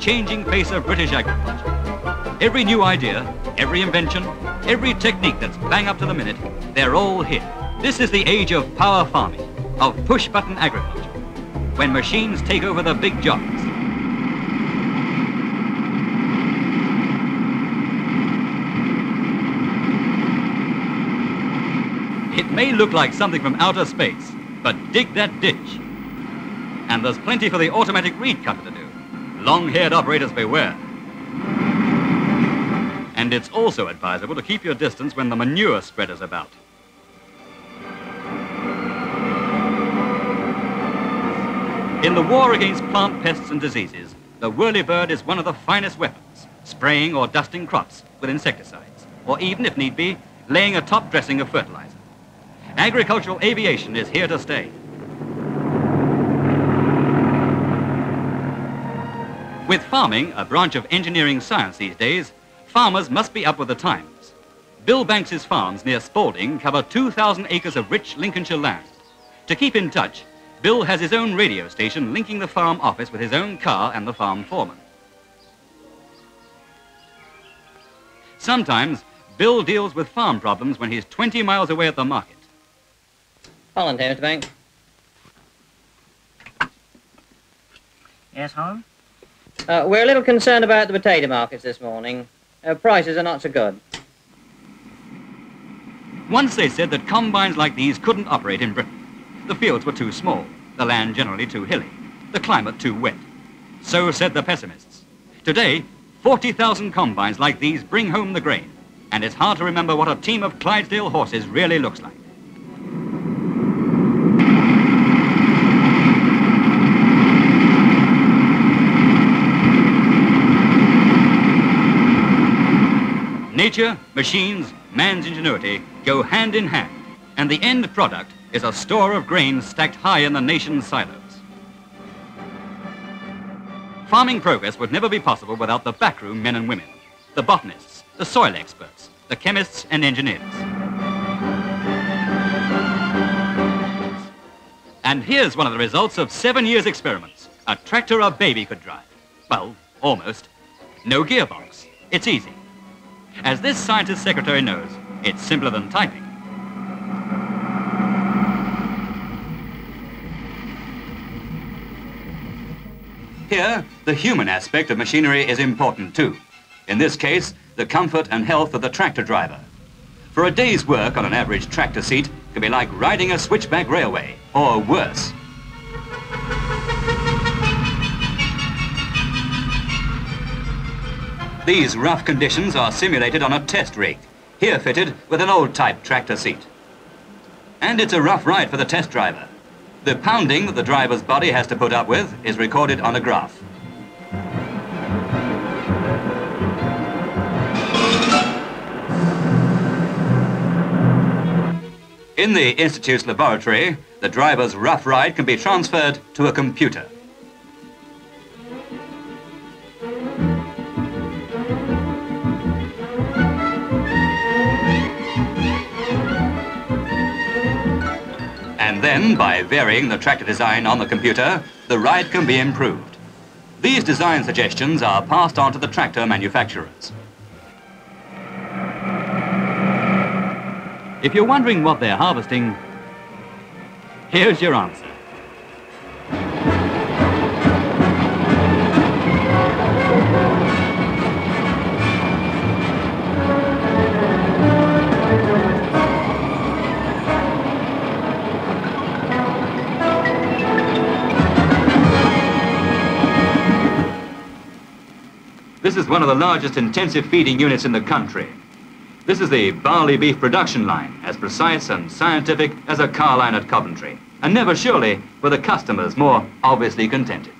changing face of British agriculture. Every new idea, every invention, every technique that's bang up to the minute, they're all here. This is the age of power farming, of push-button agriculture, when machines take over the big jobs. It may look like something from outer space, but dig that ditch. And there's plenty for the automatic reed cutter. Long-haired operators beware. And it's also advisable to keep your distance when the manure spreader's about. In the war against plant pests and diseases, the whirlybird is one of the finest weapons, spraying or dusting crops with insecticides, or even, if need be, laying a top dressing of fertilizer. Agricultural aviation is here to stay. With farming, a branch of engineering science these days, farmers must be up with the times. Bill Banks's farms near Spalding cover 2,000 acres of rich Lincolnshire land. To keep in touch, Bill has his own radio station linking the farm office with his own car and the farm foreman. Sometimes, Bill deals with farm problems when he's 20 miles away at the market. Holland here, Mr. Banks. Yes, Holland? Uh, we're a little concerned about the potato markets this morning. Uh, prices are not so good. Once they said that combines like these couldn't operate in Britain. The fields were too small, the land generally too hilly, the climate too wet. So said the pessimists. Today, 40,000 combines like these bring home the grain, and it's hard to remember what a team of Clydesdale horses really looks like. Nature, machines, man's ingenuity go hand in hand, and the end product is a store of grain stacked high in the nation's silos. Farming progress would never be possible without the backroom men and women, the botanists, the soil experts, the chemists and engineers. And here's one of the results of seven years' experiments. A tractor a baby could drive. Well, almost. No gearbox. It's easy. As this scientist secretary knows, it's simpler than typing. Here, the human aspect of machinery is important too. In this case, the comfort and health of the tractor driver. For a day's work on an average tractor seat can be like riding a switchback railway, or worse. These rough conditions are simulated on a test rig, here fitted with an old-type tractor seat. And it's a rough ride for the test driver. The pounding that the driver's body has to put up with is recorded on a graph. In the Institute's laboratory, the driver's rough ride can be transferred to a computer. Then, by varying the tractor design on the computer, the ride can be improved. These design suggestions are passed on to the tractor manufacturers. If you're wondering what they're harvesting, here's your answer. This is one of the largest intensive feeding units in the country. This is the barley beef production line, as precise and scientific as a car line at Coventry. And never surely were the customers more obviously contented.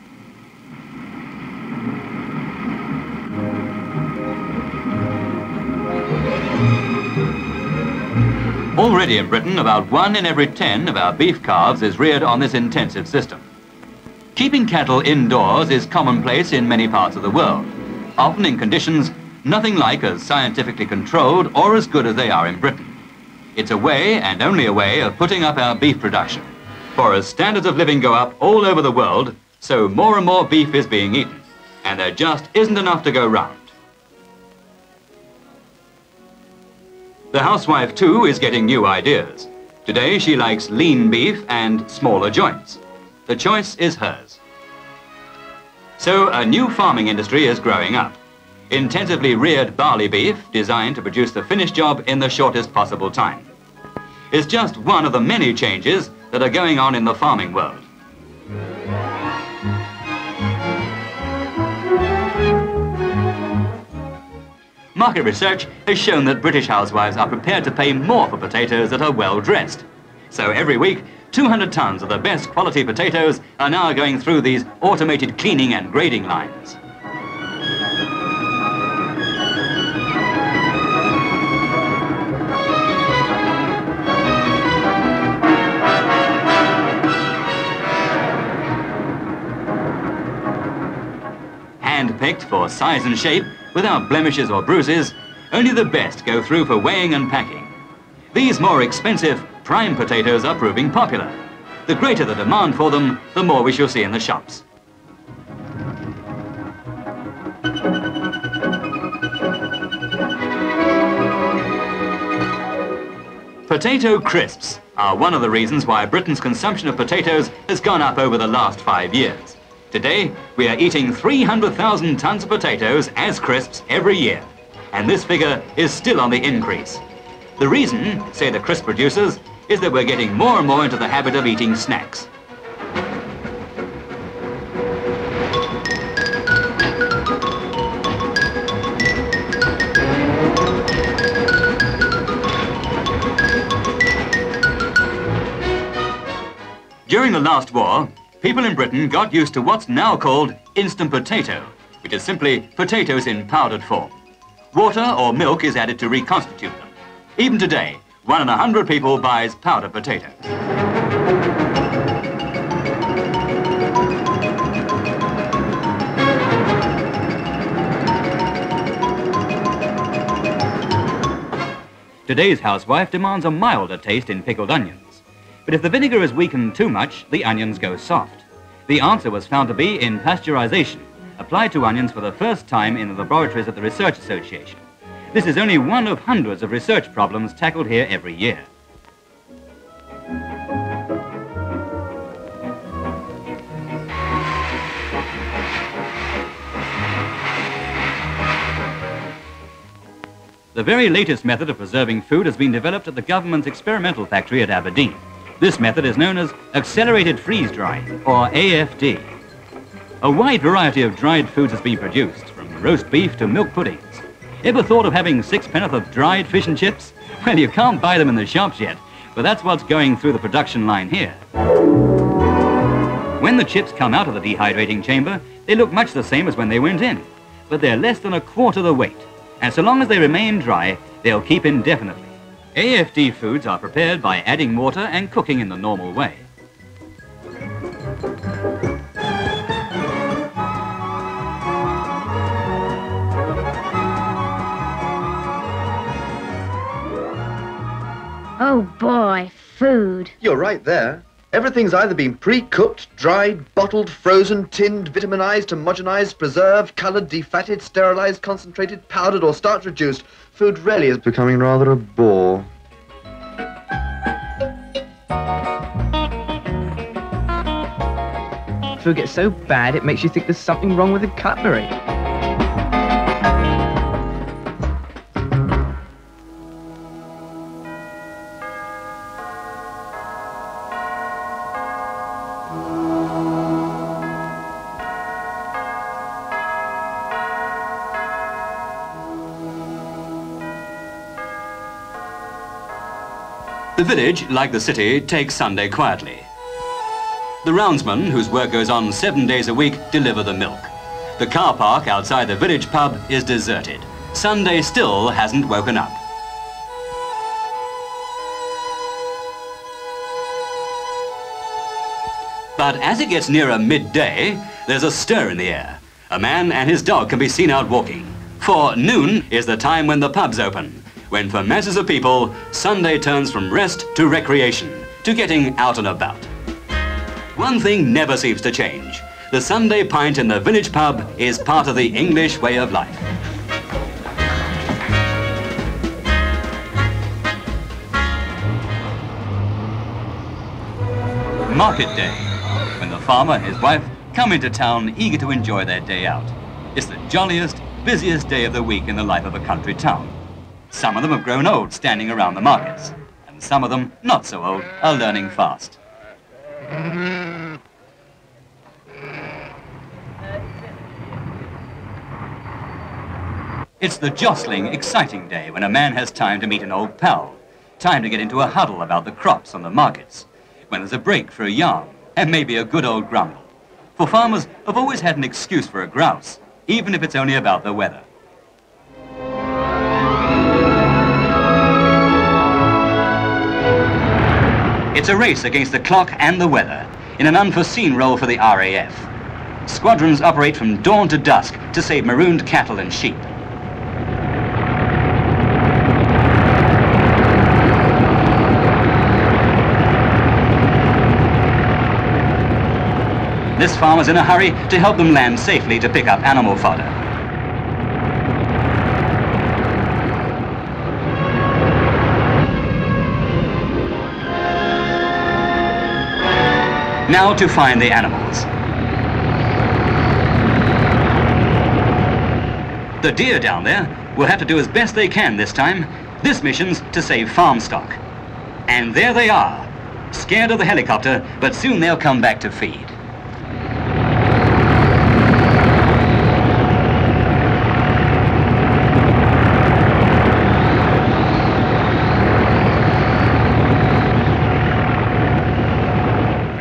Already in Britain, about one in every 10 of our beef calves is reared on this intensive system. Keeping cattle indoors is commonplace in many parts of the world often in conditions nothing like as scientifically controlled or as good as they are in Britain. It's a way, and only a way, of putting up our beef production. For as standards of living go up all over the world, So more and more beef is being eaten, and there just isn't enough to go round. The housewife, too, is getting new ideas. Today, she likes lean beef and smaller joints. The choice is hers. So a new farming industry is growing up. Intensively reared barley beef designed to produce the finished job in the shortest possible time. Is just one of the many changes that are going on in the farming world. Market research has shown that British housewives are prepared to pay more for potatoes that are well dressed. So every week, 200 tons of the best quality potatoes are now going through these automated cleaning and grading lines. Hand-picked for size and shape, without blemishes or bruises, only the best go through for weighing and packing. These more expensive prime potatoes are proving popular. The greater the demand for them, the more we shall see in the shops. Potato crisps are one of the reasons why Britain's consumption of potatoes has gone up over the last five years. Today, we are eating 300,000 tons of potatoes as crisps every year, and this figure is still on the increase. The reason, say the crisp producers, is that we're getting more and more into the habit of eating snacks. During the last war, people in Britain got used to what's now called instant potato, which is simply potatoes in powdered form. Water or milk is added to reconstitute them. Even today, one in a hundred people buys powdered potatoes. Today's housewife demands a milder taste in pickled onions. But if the vinegar is weakened too much, the onions go soft. The answer was found to be in pasteurization, applied to onions for the first time in the laboratories at the Research Association. This is only one of hundreds of research problems tackled here every year. The very latest method of preserving food has been developed at the government's experimental factory at Aberdeen. This method is known as accelerated freeze drying, or AFD. A wide variety of dried foods has been produced, from roast beef to milk puddings. Ever thought of having sixpence of dried fish and chips? Well, you can't buy them in the shops yet, but that's what's going through the production line here. When the chips come out of the dehydrating chamber, they look much the same as when they went in, but they're less than a quarter the weight, and so long as they remain dry, they'll keep indefinitely. AFD foods are prepared by adding water and cooking in the normal way. Oh boy, food. You're right there. Everything's either been pre-cooked, dried, bottled, frozen, tinned, vitaminized, homogenized, preserved, colored, defatted, sterilized, concentrated, powdered, or starch reduced. Food really is becoming rather a bore. Food gets so bad it makes you think there's something wrong with the cutlery. The village, like the city, takes Sunday quietly. The roundsmen, whose work goes on seven days a week, deliver the milk. The car park outside the village pub is deserted. Sunday still hasn't woken up. But as it gets nearer midday, there's a stir in the air. A man and his dog can be seen out walking. For noon is the time when the pubs open, when for masses of people, Sunday turns from rest to recreation, to getting out and about. One thing never seems to change. the Sunday pint in the village pub is part of the English way of life. Market Day, when the farmer and his wife come into town eager to enjoy their day out. It's the jolliest, busiest day of the week in the life of a country town. Some of them have grown old standing around the markets, and some of them, not so old, are learning fast. It's the jostling, exciting day when a man has time to meet an old pal, time to get into a huddle about the crops on the markets, when there's a break for a yarn, and maybe a good old grumble. For farmers have always had an excuse for a grouse, even if it's only about the weather. It's a race against the clock and the weather in an unforeseen role for the RAF. Squadrons operate from dawn to dusk to save marooned cattle and sheep. This farmer's in a hurry to help them land safely to pick up animal fodder. Now to find the animals. The deer down there will have to do as best they can this time. This mission's to save farm stock. And there they are, scared of the helicopter, but soon they'll come back to feed.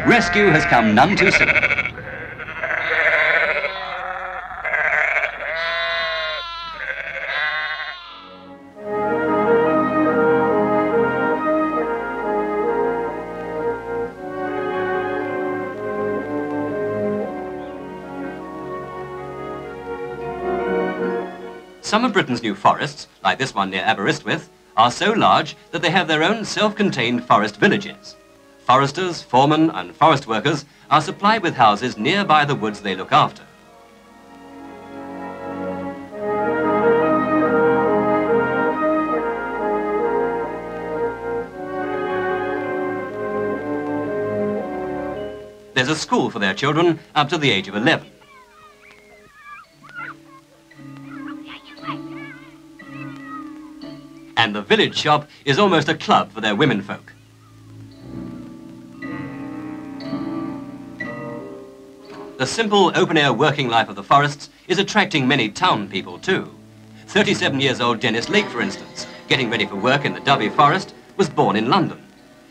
Rescue has come none too soon. Some of Britain's new forests, like this one near Aberystwyth, are so large that they have their own self-contained forest villages. Foresters, foremen and forest workers are supplied with houses nearby the woods they look after. There's a school for their children up to the age of 11. And the village shop is almost a club for their womenfolk. The simple open-air working life of the forests is attracting many town people too. 37 years old Dennis Lake, for instance, getting ready for work in the Dyfi Forest, was born in London.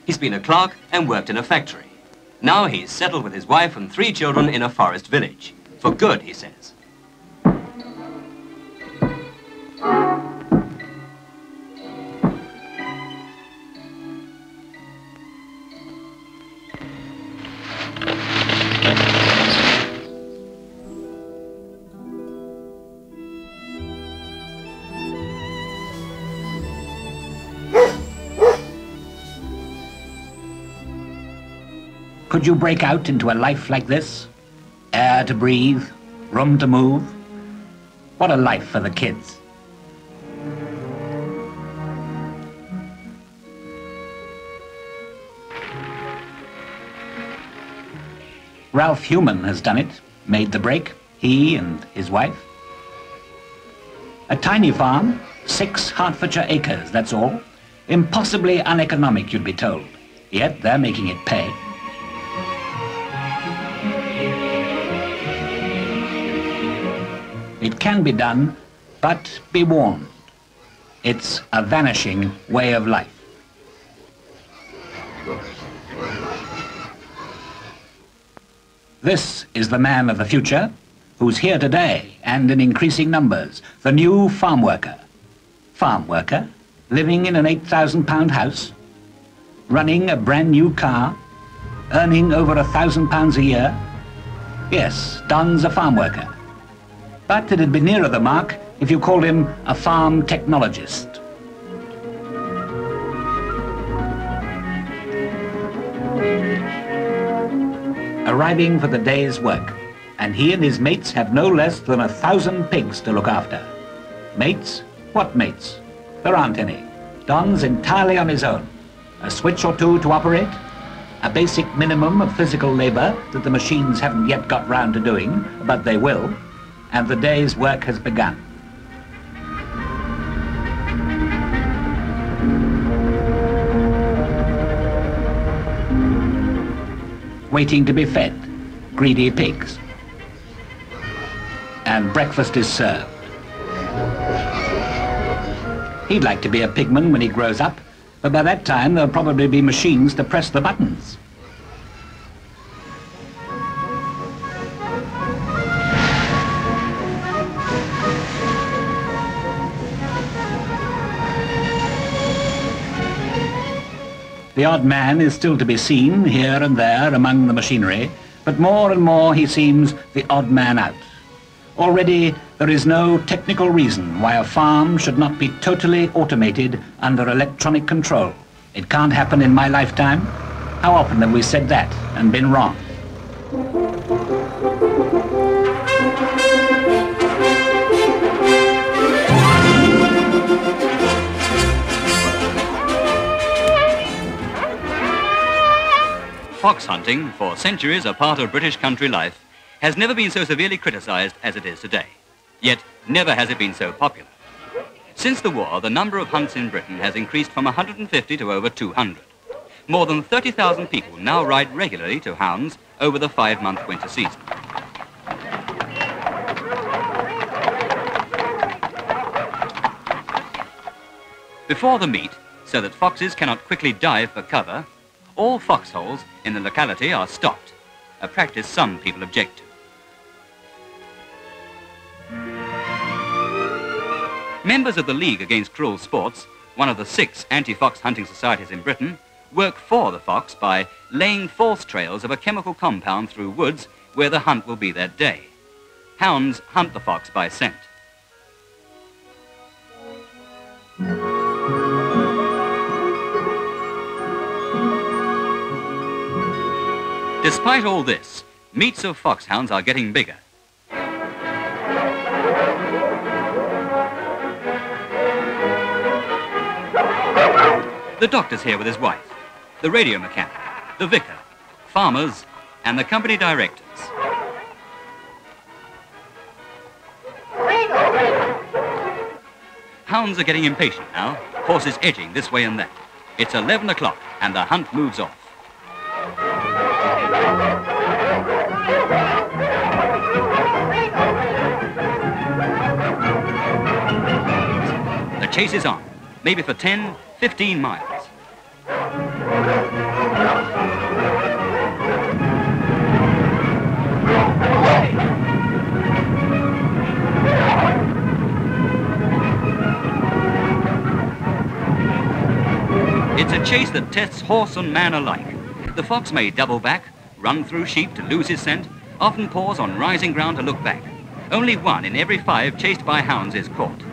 He's been a clerk and worked in a factory. Now he's settled with his wife and three children in a forest village. For good, he says. Could you break out into a life like this? Air to breathe, room to move. What a life for the kids. Ralph Heumann has done it, made the break, he and his wife. A tiny farm, six Hertfordshire acres, that's all. Impossibly uneconomic, you'd be told. Yet they're making it pay. It can be done, but be warned. It's a vanishing way of life. This is the man of the future, who's here today and in increasing numbers, the new farm worker. Farm worker, living in an £8,000 house, running a brand new car, earning over a thousand pounds a year. Yes, Don's a farm worker. But it'd be nearer the mark if you called him a farm technologist. Arriving for the day's work, and he and his mates have no less than a thousand pigs to look after. Mates? What mates? There aren't any. Don's entirely on his own. A switch or two to operate, a basic minimum of physical labor that the machines haven't yet got round to doing, but they will, and the day's work has begun. Waiting to be fed, greedy pigs. And breakfast is served. He'd like to be a pigman when he grows up, but by that time there'll probably be machines to press the buttons. The odd man is still to be seen here and there among the machinery, but more and more he seems the odd man out. Already there is no technical reason why a farm should not be totally automated under electronic control. It can't happen in my lifetime. How often have we said that and been wrong? Fox hunting, for centuries a part of British country life, has never been so severely criticised as it is today. Yet, never has it been so popular. Since the war, the number of hunts in Britain has increased from 150 to over 200. More than 30,000 people now ride regularly to hounds over the five-month winter season. Before the meet, so that foxes cannot quickly dive for cover, all foxholes in the locality are stopped, a practice some people object to. Members of the League Against Cruel Sports, one of the six anti-fox hunting societies in Britain, work for the fox by laying false trails of a chemical compound through woods where the hunt will be that day. Hounds hunt the fox by scent. Despite all this, meets of foxhounds are getting bigger. The doctor's here with his wife, the radio mechanic, the vicar, farmers, and the company directors. Hounds are getting impatient now, horses edging this way and that. It's 11 o'clock and the hunt moves off. Chase is on, maybe for 10, 15 miles. It's a chase that tests horse and man alike. The fox may double back, run through sheep to lose his scent, often pause on rising ground to look back. Only one in every five chased by hounds is caught.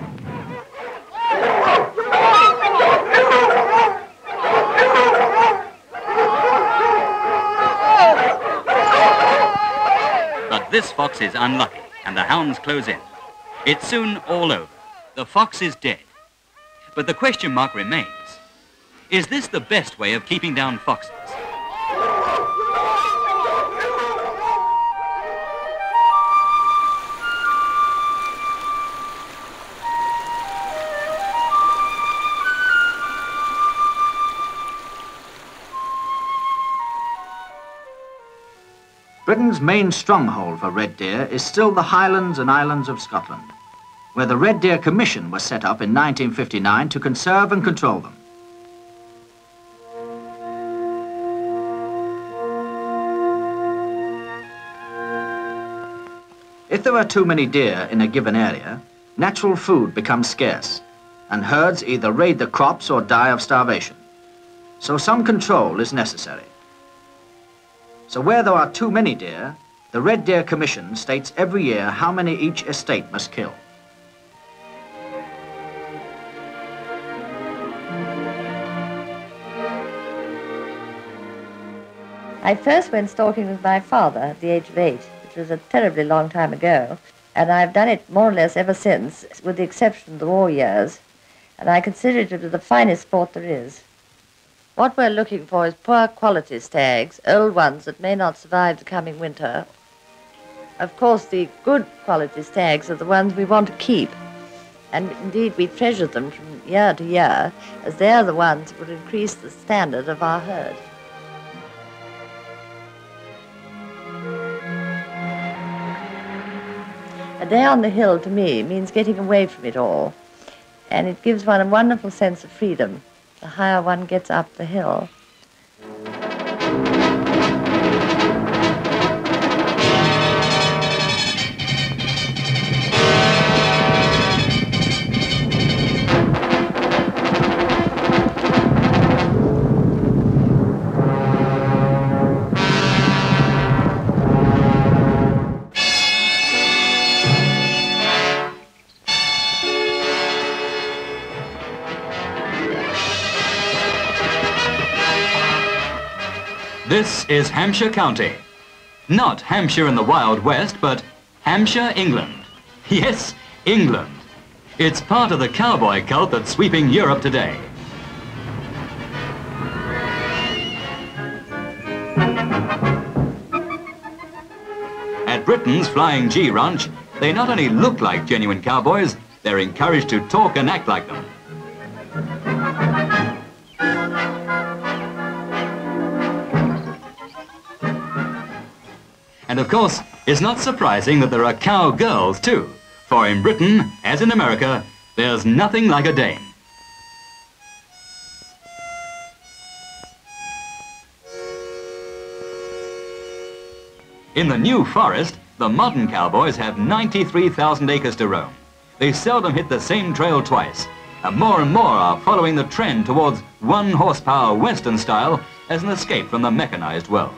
But this fox is unlucky, and the hounds close in. It's soon all over. The fox is dead. But the question mark remains. Is this the best way of keeping down foxes? Britain's main stronghold for red deer is still the Highlands and Islands of Scotland, where the Red Deer Commission was set up in 1959 to conserve and control them. If there are too many deer in a given area, natural food becomes scarce, and herds either raid the crops or die of starvation. So some control is necessary. So where there are too many deer, the Red Deer Commission states every year how many each estate must kill. I first went stalking with my father at the age of eight, which was a terribly long time ago. And I've done it more or less ever since, with the exception of the war years. And I consider it to be the finest sport there is. What we're looking for is poor quality stags, old ones that may not survive the coming winter. Of course, the good quality stags are the ones we want to keep. And indeed, we treasure them from year to year, as they are the ones that will increase the standard of our herd. A day on the hill to me means getting away from it all, and it gives one a wonderful sense of freedom the higher one gets up the hill. This is Hampshire County. Not Hampshire in the Wild West, but Hampshire, England. Yes, England. It's part of the cowboy cult that's sweeping Europe today. At Britain's Flying G Ranch, they not only look like genuine cowboys, they're encouraged to talk and act like them. And of course, it's not surprising that there are cowgirls too. For in Britain, as in America, there's nothing like a dame. In the New Forest, the modern cowboys have 93,000 acres to roam. They seldom hit the same trail twice, and more and more are following the trend towards one horsepower Western style as an escape from the mechanized world.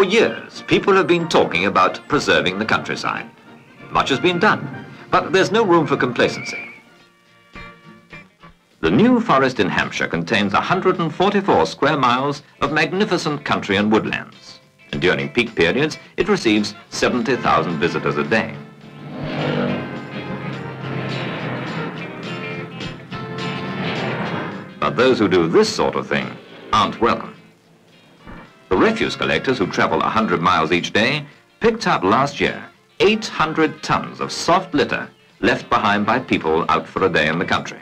For years, people have been talking about preserving the countryside. Much has been done, but there's no room for complacency. The New Forest in Hampshire contains 144 square miles of magnificent country and woodlands. And during peak periods, it receives 70,000 visitors a day. But those who do this sort of thing aren't welcome. The refuse collectors who travel 100 miles each day picked up last year 800 tons of soft litter left behind by people out for a day in the country,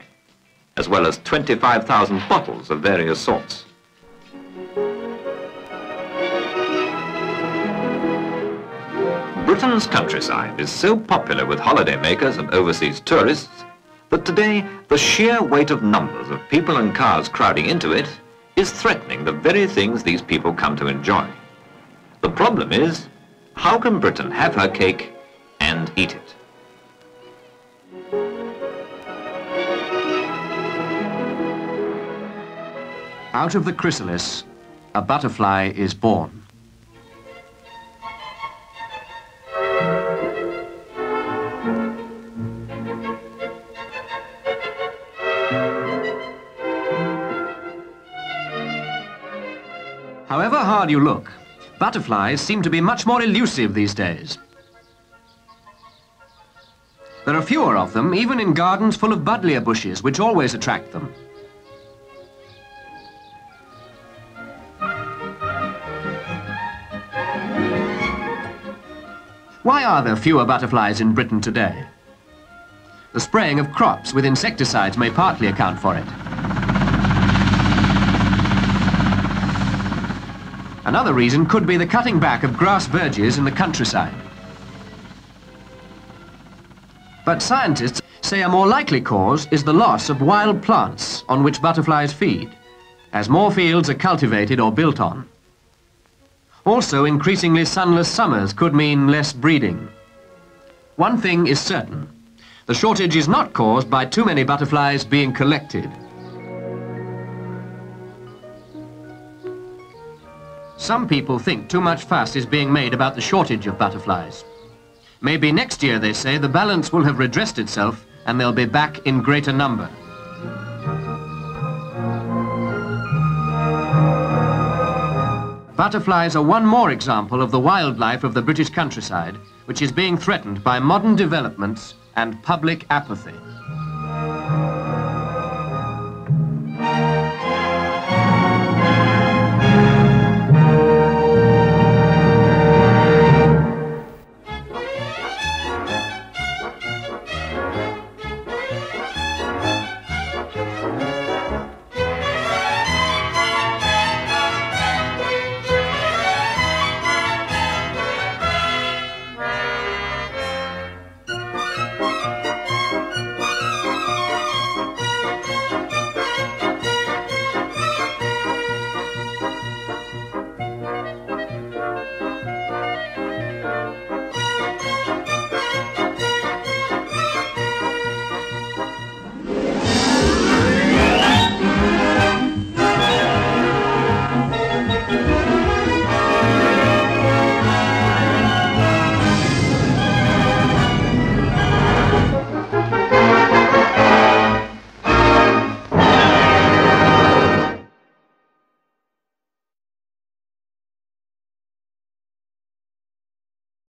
as well as 25,000 bottles of various sorts. Britain's countryside is so popular with holidaymakers and overseas tourists that today the sheer weight of numbers of people and cars crowding into it is threatening the very things these people come to enjoy. The problem is, how can Britain have her cake and eat it? Out of the chrysalis, a butterfly is born. Hard you look, butterflies seem to be much more elusive these days. There are fewer of them, even in gardens full of buddleia bushes, which always attract them. Why are there fewer butterflies in Britain today? The spraying of crops with insecticides may partly account for it. Another reason could be the cutting back of grass verges in the countryside. But scientists say a more likely cause is the loss of wild plants on which butterflies feed, as more fields are cultivated or built on. Also, increasingly sunless summers could mean less breeding. One thing is certain. The shortage is not caused by too many butterflies being collected. Some people think too much fuss is being made about the shortage of butterflies. Maybe next year, they say, the balance will have redressed itself and they'll be back in greater number. Butterflies are one more example of the wildlife of the British countryside, which is being threatened by modern developments and public apathy.